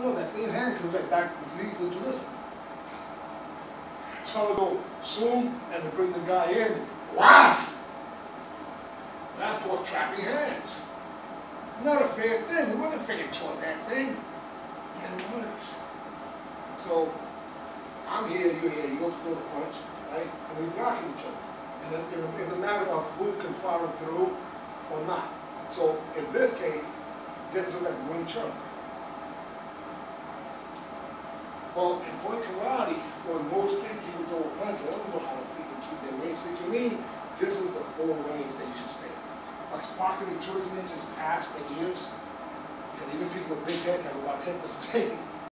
No, that same hand comes right back to leads into this one. So I go zoom and to bring the guy in. Wow! That's called trapping hands. Not a fair thing. We wasn't fair toward that thing. And it works. So I'm here, you're here, you go throw the punch, right? And we block each other. And it- it's a, matter of who can follow through or not. So in this case, this looks like Wing Chun. Well, in point karate, when most people throw a punch, they don't know how to keep their range. See, to me, this is the full range that you should stay. Approximately two inches past the years. Because even people with big heads have about head this big.